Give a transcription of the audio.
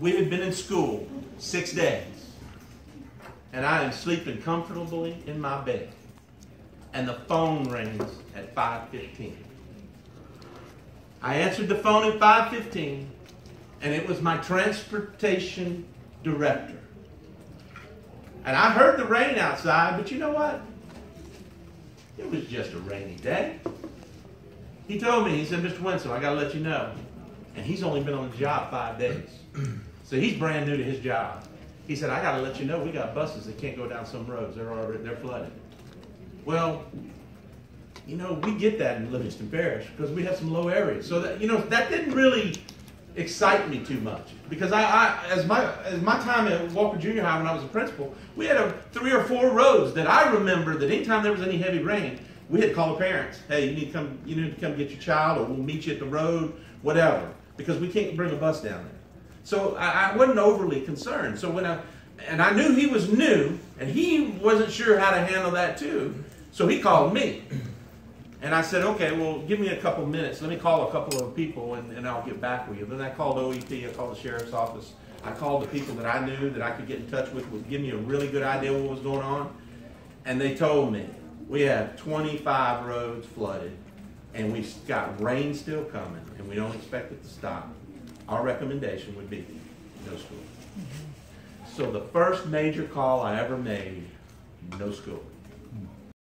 We had been in school six days, and I am sleeping comfortably in my bed, and the phone rings at 5:15. I answered the phone at 5:15, and it was my transportation director. And I heard the rain outside, but you know what? It was just a rainy day. He told me, he said, Mr. Wentzel, I got to let you know. And he's only been on the job five days. So he's brand new to his job. He said, I got to let you know, we got buses that can't go down some roads. They're already, they're flooded. Well, you know, we get that in Livingston Parish because we have some low areas. So that, you know, that didn't really excite me too much because I, I, as my as my time at Walker Junior High when I was a principal, we had a, three or four roads that I remember that anytime there was any heavy rain, we had to call the parents. Hey, you need to come. You need to come get your child, or we'll meet you at the road, whatever, because we can't bring a bus down there. So I, I wasn't overly concerned. So when I and I knew he was new, and he wasn't sure how to handle that too. So he called me. And I said, okay, well, give me a couple minutes. Let me call a couple of people and, and I'll get back with you. Then I called OEP, I called the sheriff's office. I called the people that I knew that I could get in touch with, would give me a really good idea of what was going on. And they told me, we have 25 roads flooded and we've got rain still coming and we don't expect it to stop. Our recommendation would be no school. Mm-hmm. So the first major call I ever made, no school.